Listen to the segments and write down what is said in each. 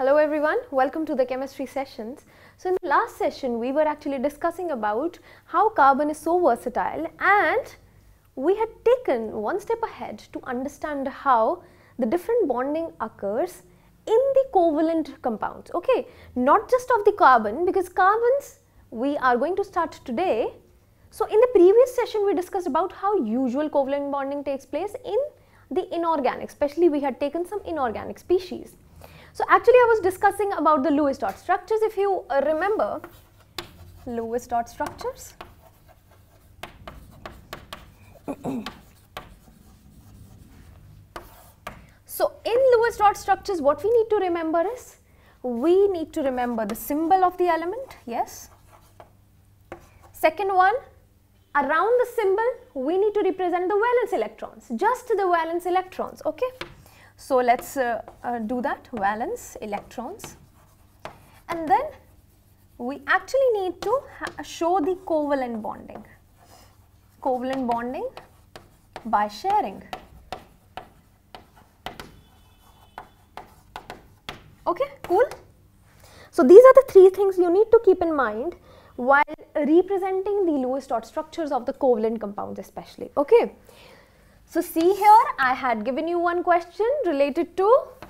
Hello everyone, welcome to the chemistry sessions. So in the last session we were actually discussing about how carbon is so versatile and we had taken one step ahead to understand how the different bonding occurs in the covalent compounds, okay, not just of the carbon because carbons we are going to start today. So in the previous session we discussed about how usual covalent bonding takes place in the inorganic, especially we had taken some inorganic species. So actually I was discussing about the Lewis dot structures if you uh, remember Lewis dot structures. so in Lewis dot structures what we need to remember is we need to remember the symbol of the element yes. Second one around the symbol we need to represent the valence electrons just the valence electrons okay. So let's uh, uh, do that valence electrons and then we actually need to show the covalent bonding, covalent bonding by sharing. Okay, cool. So these are the three things you need to keep in mind while representing the Lewis dot structures of the covalent compounds especially. Okay. So see here I had given you one question related to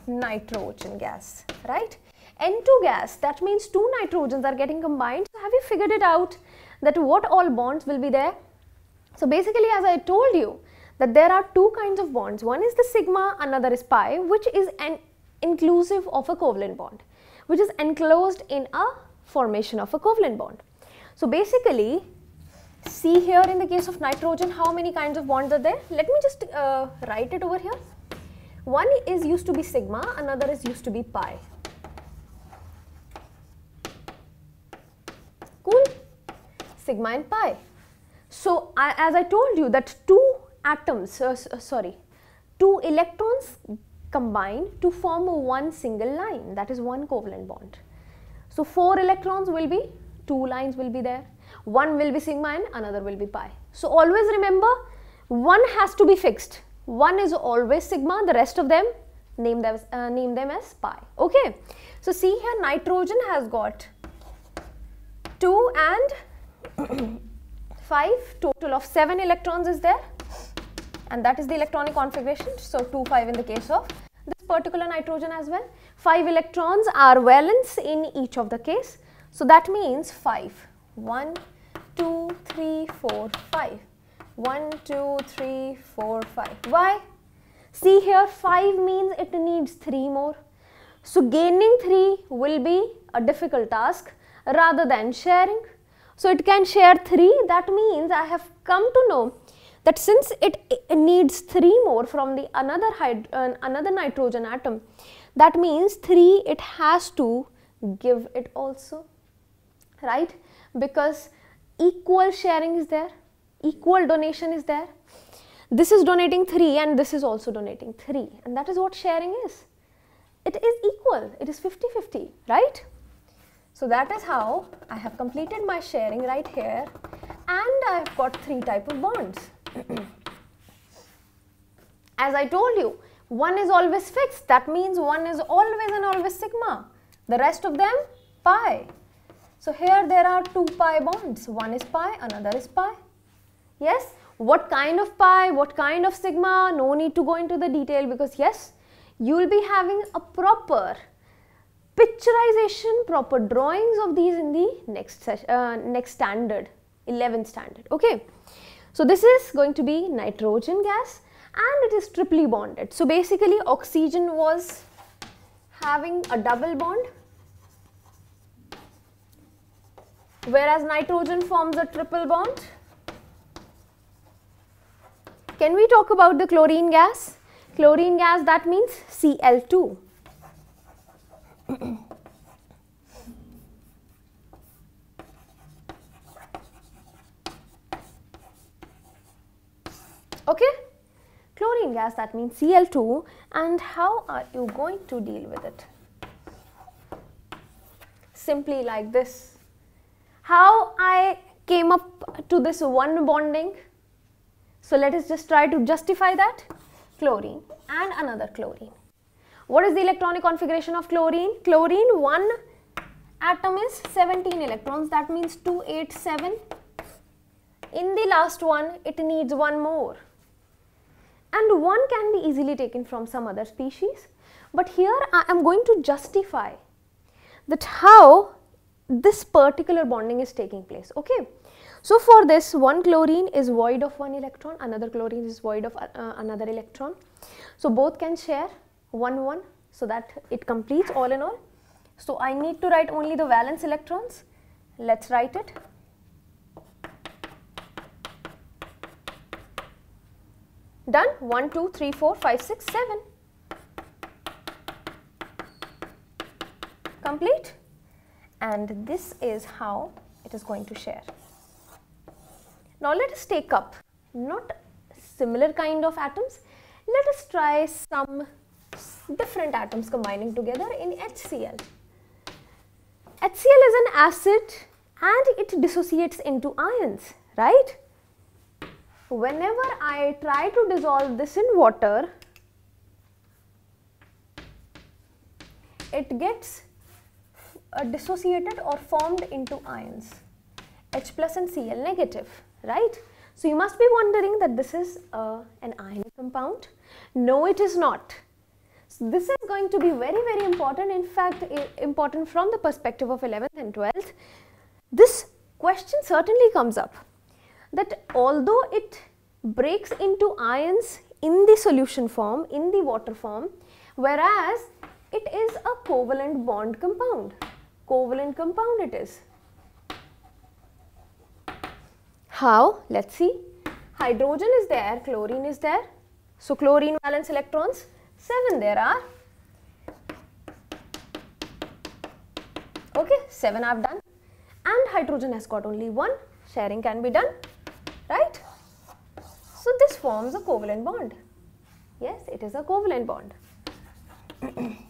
nitrogen gas, right? N2 gas, that means two nitrogens are getting combined. So have you figured it out that what all bonds will be there? So basically as I told you that there are two kinds of bonds. One is the sigma, another is pi which is an inclusive of a covalent bond which is enclosed in a formation of a covalent bond. So basically see here in the case of nitrogen how many kinds of bonds are there? Let me just uh, write it over here. One is used to be sigma another is used to be pi. Cool? Sigma and pi. So I, as i told you that two atoms uh, uh, sorry two electrons combine to form one single line. That is one covalent bond. So four electrons will be two lines will be there one will be sigma and another will be pi. So always remember one has to be fixed. One is always sigma, the rest of them name them, uh, name them as pi. Okay. So see here nitrogen has got 2 and 5 total of 7 electrons is there and that is the electronic configuration. So 2 5 in the case of this particular nitrogen as well. 5 electrons are valence in each of the case. So that means 5 1, 2, 3, 4, 5. 1, 2, 3, 4, 5. Why? See here 5 means it needs 3 more. So gaining 3 will be a difficult task rather than sharing. So it can share 3 that means I have come to know that since it, needs 3 more from the another, uh, another nitrogen atom that means 3 it has to give it also right because equal sharing is there, equal donation is there. This is donating 3 and this is also donating 3 and that is what sharing is. It is equal, it is 50-50, right? So that is how I have completed my sharing right here and I have got three type of bonds. As I told you, one is always fixed, that means one is always and always sigma. The rest of them pi. So here there are two pi bonds. One is pi, another is pi. Yes, what kind of pi, what kind of sigma, no need to go into the detail because yes, you will be having a proper picturization, proper drawings of these in the next uh, next standard, 11th standard. Okay. So this is going to be nitrogen gas and it is triply bonded. So basically oxygen was having a double bond whereas nitrogen forms a triple bond. Can we talk about the chlorine gas? Chlorine gas that means Cl2. okay chlorine gas that means Cl2 and how are you going to deal with it simply like this how I came up to this one bonding. So let us just try to justify that. Chlorine and another chlorine. What is the electronic configuration of chlorine? Chlorine, one atom is 17 electrons, that means 287. In the last one, it needs one more. And one can be easily taken from some other species. But here I am going to justify that how this particular bonding is taking place. Okay. So, for this one chlorine is void of one electron, another chlorine is void of uh, another electron. So, both can share 1 1 so that it completes all in all. So, I need to write only the valence electrons. Let us write it. Done 1, 2, 3, 4, 5, 6, 7. Complete and this is how it is going to share. Now let us take up not similar kind of atoms, let us try some different atoms combining together in HCl. HCl is an acid and it dissociates into ions, right? Whenever I try to dissolve this in water, it gets uh, dissociated or formed into ions H plus and Cl negative, right? So you must be wondering that this is uh, an ionic compound. No, it is not. So this is going to be very, very important. In fact, important from the perspective of 11th and 12th. This question certainly comes up that although it breaks into ions in the solution form, in the water form, whereas it is a covalent bond compound covalent compound it is. How? Let us see. Hydrogen is there, chlorine is there. So, chlorine valence electrons 7 there are. Okay, 7 I have done and hydrogen has got only 1, sharing can be done, right. So, this forms a covalent bond. Yes, it is a covalent bond.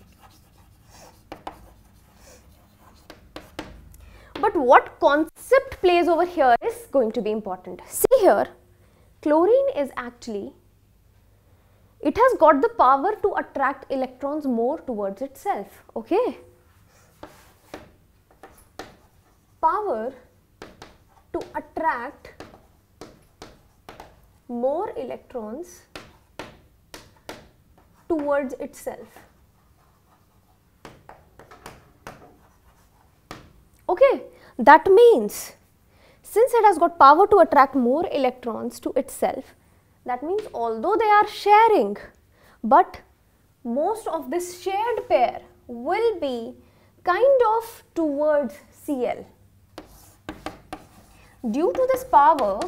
But what concept plays over here is going to be important. See here, chlorine is actually, it has got the power to attract electrons more towards itself, okay. Power to attract more electrons towards itself. Okay, that means since it has got power to attract more electrons to itself, that means although they are sharing, but most of this shared pair will be kind of towards Cl. Due to this power,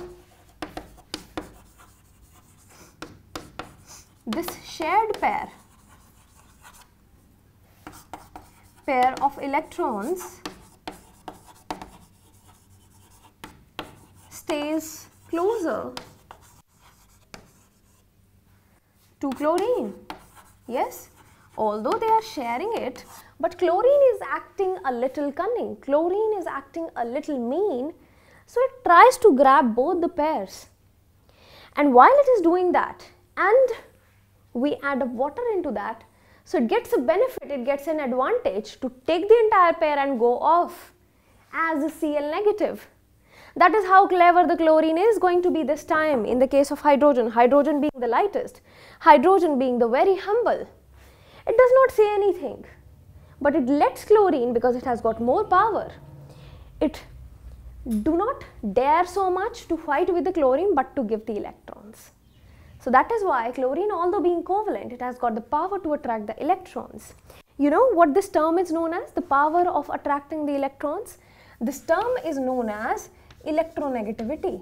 this shared pair, pair of electrons stays closer to chlorine. Yes, although they are sharing it, but chlorine is acting a little cunning. Chlorine is acting a little mean. So it tries to grab both the pairs. And while it is doing that, and we add water into that, so it gets a benefit, it gets an advantage to take the entire pair and go off as a Cl negative. That is how clever the chlorine is going to be this time in the case of hydrogen, hydrogen being the lightest, hydrogen being the very humble. It does not say anything, but it lets chlorine because it has got more power. It do not dare so much to fight with the chlorine but to give the electrons. So that is why chlorine although being covalent, it has got the power to attract the electrons. You know what this term is known as? The power of attracting the electrons. This term is known as electronegativity.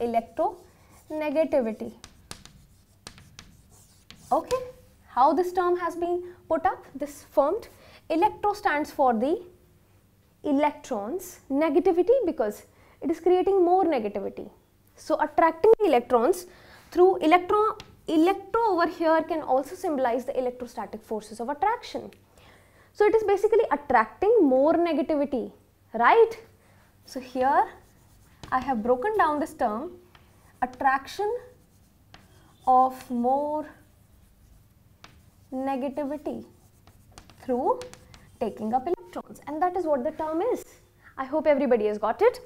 Electronegativity. Okay, how this term has been put up, this formed. Electro stands for the electrons, negativity because it is creating more negativity. So, attracting the electrons through electro, electro over here can also symbolize the electrostatic forces of attraction. So, it is basically attracting more negativity, right? So, here I have broken down this term attraction of more negativity through taking up electrons and that is what the term is. I hope everybody has got it.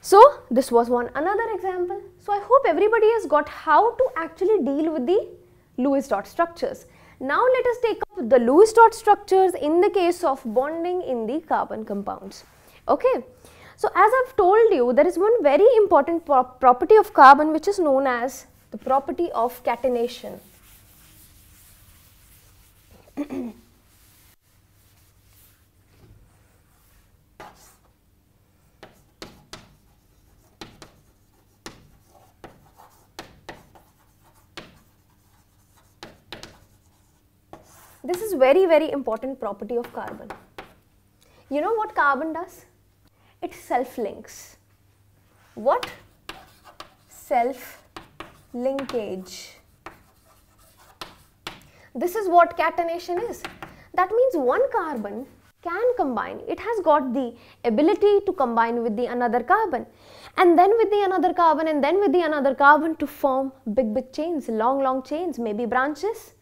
So this was one another example. So I hope everybody has got how to actually deal with the Lewis dot structures. Now let us take up the Lewis dot structures in the case of bonding in the carbon compounds. Okay. So as I've told you there is one very important pro property of carbon which is known as the property of catenation. This is very very important property of carbon. You know what carbon does? It self links. What? Self linkage. This is what catenation is. That means one carbon can combine. It has got the ability to combine with the another carbon and then with the another carbon and then with the another carbon to form big big chains, long long chains, maybe branches,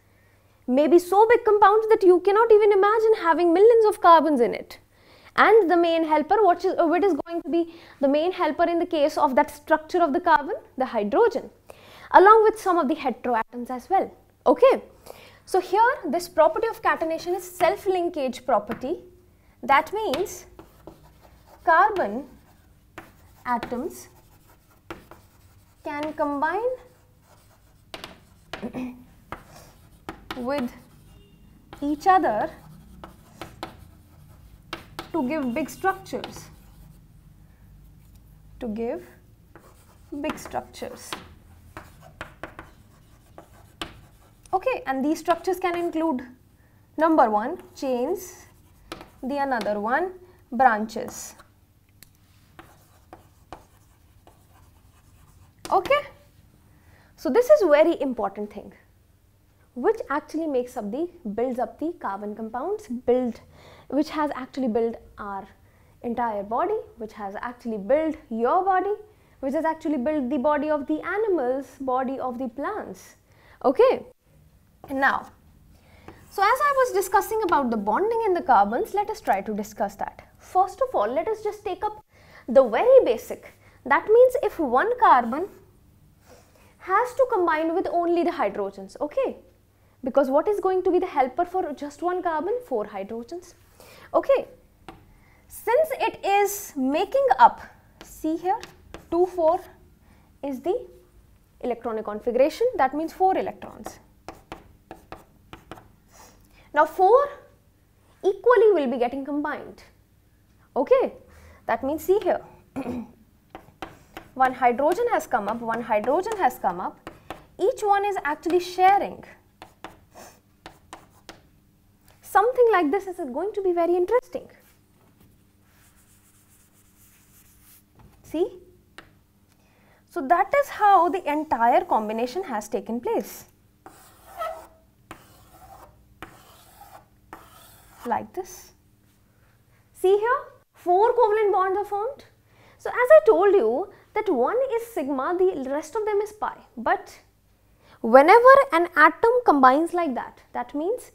maybe so big compounds that you cannot even imagine having millions of carbons in it. And the main helper, what is, uh, what is going to be the main helper in the case of that structure of the carbon? The hydrogen, along with some of the heteroatoms as well. Okay. So here this property of catenation is self-linkage property. That means carbon atoms can combine with each other to give big structures. To give big structures. Okay and these structures can include number one chains the another one branches. Okay? So this is very important thing which actually makes up the builds up the carbon compounds build which has actually built our entire body which has actually built your body which has actually built the body of the animals body of the plants okay now, so as I was discussing about the bonding in the carbons, let us try to discuss that. First of all, let us just take up the very basic. That means if one carbon has to combine with only the hydrogens, okay? Because what is going to be the helper for just one carbon? Four hydrogens, okay? Since it is making up, see here, 2, 4 is the electronic configuration, that means 4 electrons. Now 4 equally will be getting combined. Okay, that means see here. one hydrogen has come up, one hydrogen has come up. Each one is actually sharing. Something like this is going to be very interesting. See? So that is how the entire combination has taken place. like this. See here, four covalent bonds are formed. So as I told you that one is sigma, the rest of them is pi. But whenever an atom combines like that, that means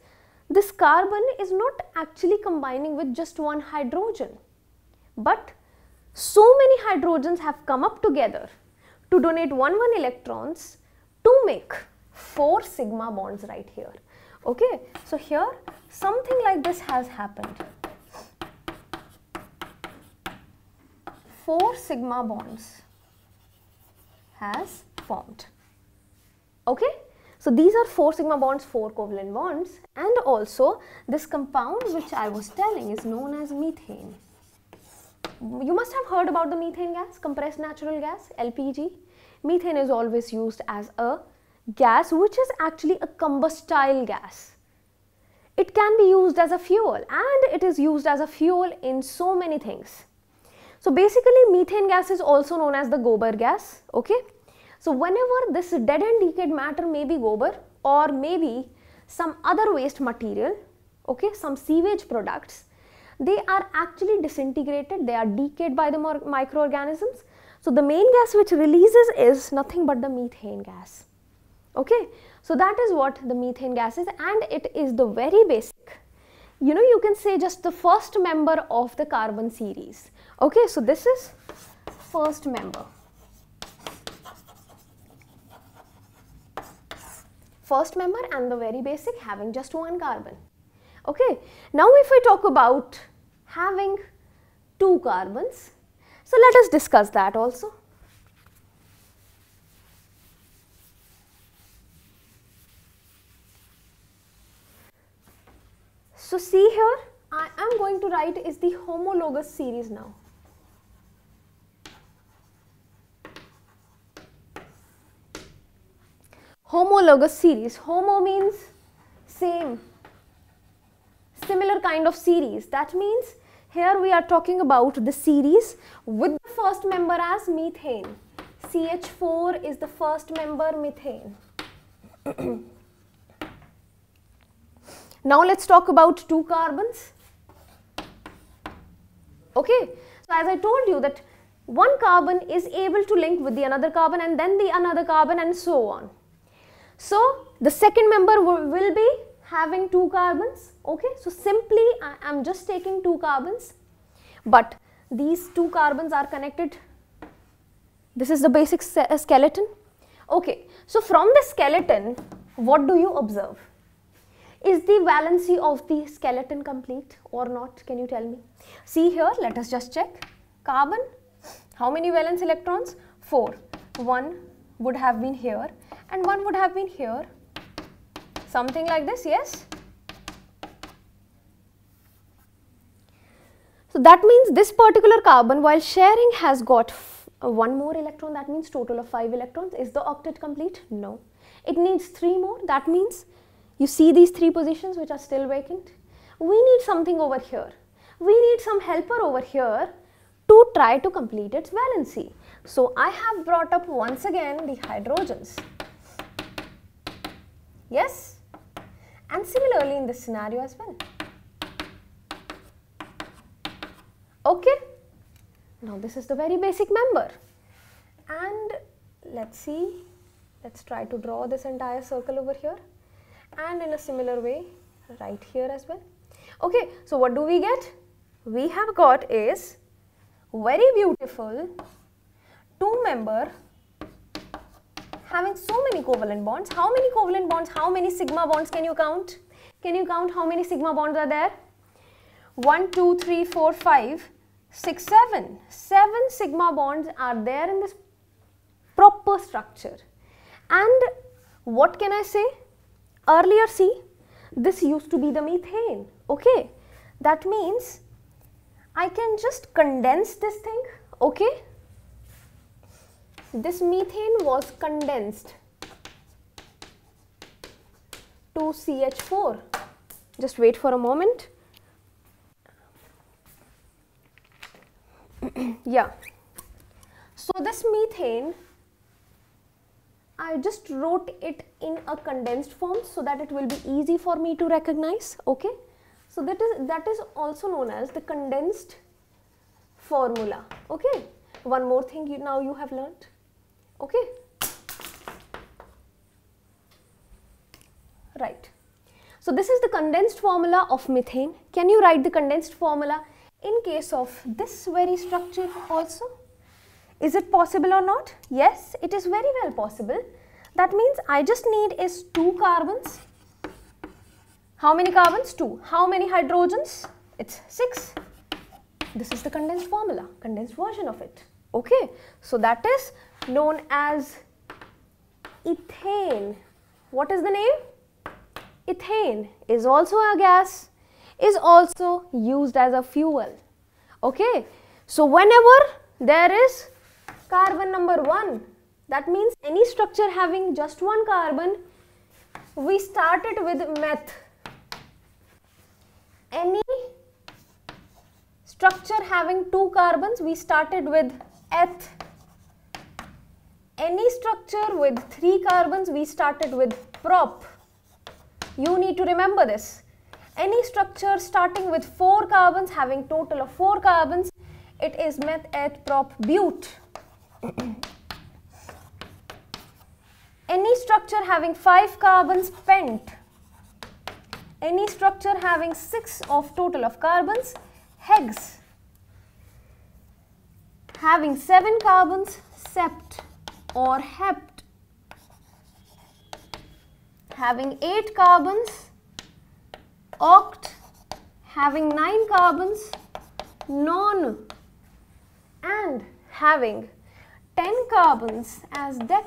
this carbon is not actually combining with just one hydrogen. But so many hydrogens have come up together to donate 1 1 electrons to make 4 sigma bonds right here. Okay, so here something like this has happened. Four sigma bonds has formed. Okay, so these are four sigma bonds, four covalent bonds, and also this compound which I was telling is known as methane. You must have heard about the methane gas, compressed natural gas, LPG. Methane is always used as a gas which is actually a combustible gas. It can be used as a fuel and it is used as a fuel in so many things. So basically methane gas is also known as the Gobar gas, okay. So whenever this dead and decayed matter may be gobar or maybe some other waste material, okay, some sewage products, they are actually disintegrated, they are decayed by the microorganisms. So the main gas which releases is nothing but the methane gas okay So that is what the methane gas is and it is the very basic. You know you can say just the first member of the carbon series. Okay, so this is first member. First member and the very basic having just one carbon. Okay, now if I talk about having two carbons, so let us discuss that also. So see here, I am going to write is the homologous series now. Homologous series. Homo means same, similar kind of series. That means here we are talking about the series with the first member as methane. CH4 is the first member methane. Now let's talk about two carbons. Okay, so as I told you that one carbon is able to link with the another carbon and then the another carbon and so on. So the second member will be having two carbons. Okay, so simply I am just taking two carbons, but these two carbons are connected. This is the basic uh, skeleton. Okay, so from the skeleton, what do you observe? Is the valency of the skeleton complete or not? Can you tell me? See here, let us just check. Carbon, how many valence electrons? 4. 1 would have been here and 1 would have been here. Something like this, yes? So that means this particular carbon while sharing has got uh, one more electron that means total of 5 electrons. Is the octet complete? No. It needs 3 more that means you see these three positions which are still vacant? We need something over here. We need some helper over here to try to complete its valency. So I have brought up once again the hydrogens. Yes? And similarly in this scenario as well. Okay? Now this is the very basic member. And let's see, let's try to draw this entire circle over here and in a similar way right here as well. Okay, so what do we get? We have got is very beautiful two member having so many covalent bonds. How many covalent bonds, how many sigma bonds can you count? Can you count how many sigma bonds are there? 1, 2, 3, 4, 5, 6, 7. 7 sigma bonds are there in this proper structure. And what can I say? earlier see this used to be the methane okay that means I can just condense this thing okay this methane was condensed to CH4 just wait for a moment. Yeah. So this methane I just wrote it in a condensed form so that it will be easy for me to recognize okay? So that is that is also known as the condensed formula okay? One more thing you now you have learned okay right so this is the condensed formula of methane can you write the condensed formula in case of this very structure also is it possible or not? Yes, it is very well possible. That means I just need is 2 carbons. How many carbons? 2. How many hydrogens? It's 6. This is the condensed formula, condensed version of it. Okay, so that is known as ethane. What is the name? Ethane is also a gas, is also used as a fuel. Okay, so whenever there is carbon number 1 that means any structure having just one carbon we started with meth any structure having two carbons we started with eth any structure with three carbons we started with prop. You need to remember this. Any structure starting with four carbons having total of four carbons it is meth eth prop but any structure having 5 carbons pent any structure having 6 of total of carbons hex having 7 carbons sept or hept. Having 8 carbons oct. Having 9 carbons non. And having 10 carbons as dec.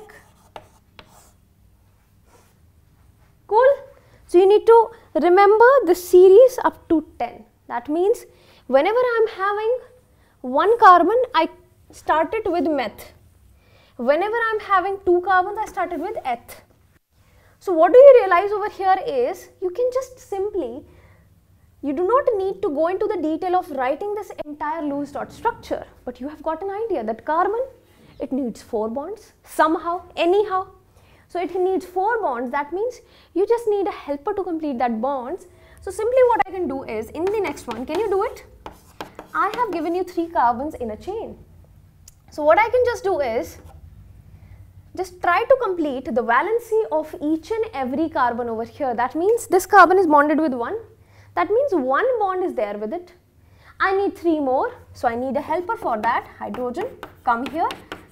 Cool? So you need to remember the series up to 10 that means whenever i am having one carbon i start it with meth whenever i am having two carbons i started with eth so what do you realize over here is you can just simply, you do not need to go into the detail of writing this entire Lewis dot structure, but you have got an idea that carbon, it needs four bonds somehow, anyhow. So it needs four bonds, that means you just need a helper to complete that bonds. So simply what I can do is, in the next one, can you do it? I have given you three carbons in a chain. So what I can just do is, just try to complete the valency of each and every carbon over here. That means this carbon is bonded with 1. That means one bond is there with it. I need 3 more. So, I need a helper for that. Hydrogen, come here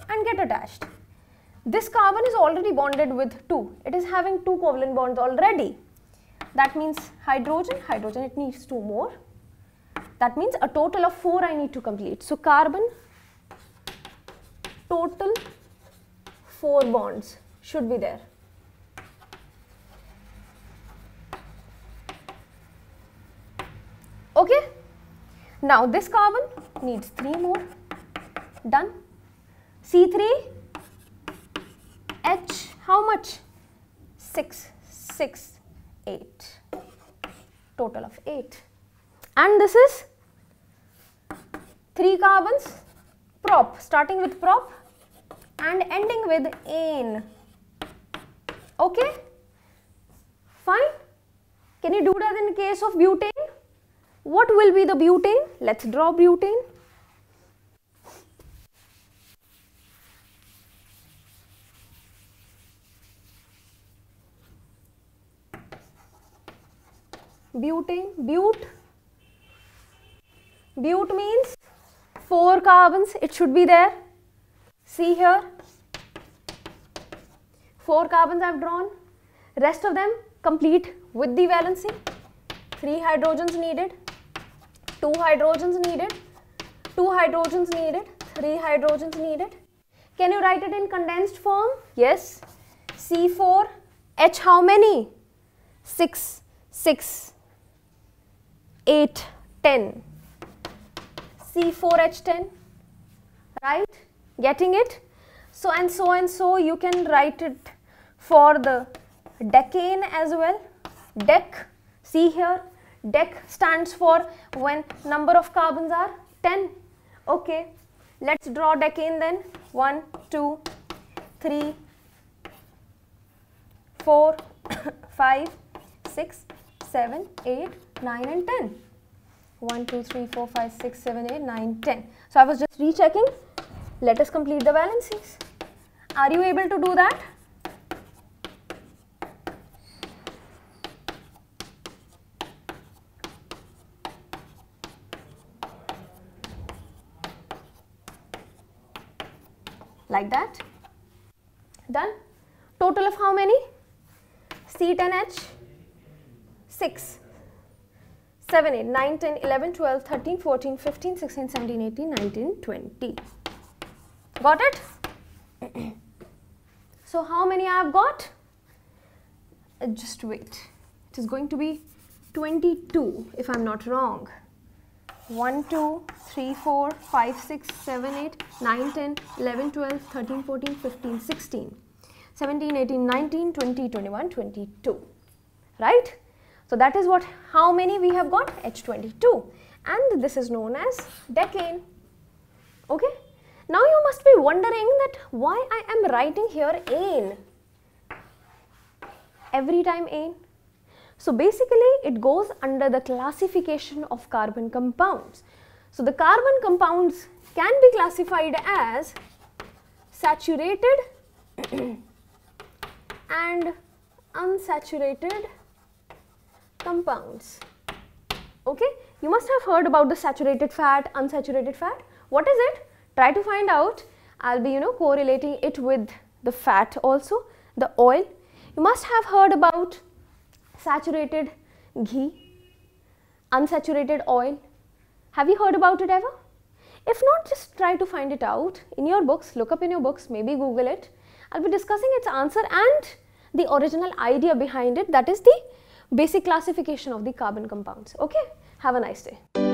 and get attached. This carbon is already bonded with 2. It is having 2 covalent bonds already. That means hydrogen, hydrogen it needs 2 more. That means a total of 4 I need to complete. So, carbon total four bonds should be there. Okay. Now this carbon needs three more. Done. C3 H how much? 6 6 8 total of 8 and this is 3 carbons prop starting with prop and ending with ane. Okay? Fine? Can you do that in case of butane? What will be the butane? Let's draw butane. Butane, but. But means 4 carbons, it should be there. See here, 4 carbons I have drawn, rest of them complete with the valency, 3 hydrogens needed, 2 hydrogens needed, 2 hydrogens needed, 3 hydrogens needed. Can you write it in condensed form? Yes. C4, H how many? 6, 6, 8, 10. C4H10, right? Getting it? So and so and so you can write it for the decane as well. Dec, see here, dec stands for when number of carbons are 10. Okay, let's draw decane then. 1, 2, 3, 4, 5, 6, 7, 8, 9 and 10. 1, 2, 3, 4, 5, 6, 7, 8, 9, 10. So I was just rechecking let us complete the valencies. Are you able to do that? Like that. Done. Total of how many? C10H 6, 7, 8, 9, 10, 11, 12, 13, 14, 15, 16, 17, 18, 19, 20. Got it? so how many I have got? Uh, just wait. It is going to be 22 if I am not wrong. 1, 2, 3, 4, 5, 6, 7, 8, 9, 10, 11, 12, 13, 14, 15, 16, 17, 18, 19, 20, 21, 22. Right? So that is what, how many we have got? H22. And this is known as decane. Okay? Now you must be wondering that why I am writing here ane every time ane. So basically it goes under the classification of carbon compounds. So the carbon compounds can be classified as saturated, and unsaturated compounds. Okay, you must have heard about the saturated fat, unsaturated fat. What is it? Try to find out. I'll be, you know, correlating it with the fat also, the oil. You must have heard about saturated ghee, unsaturated oil. Have you heard about it ever? If not, just try to find it out in your books, look up in your books, maybe Google it. I'll be discussing its answer and the original idea behind it that is the basic classification of the carbon compounds. Okay, have a nice day.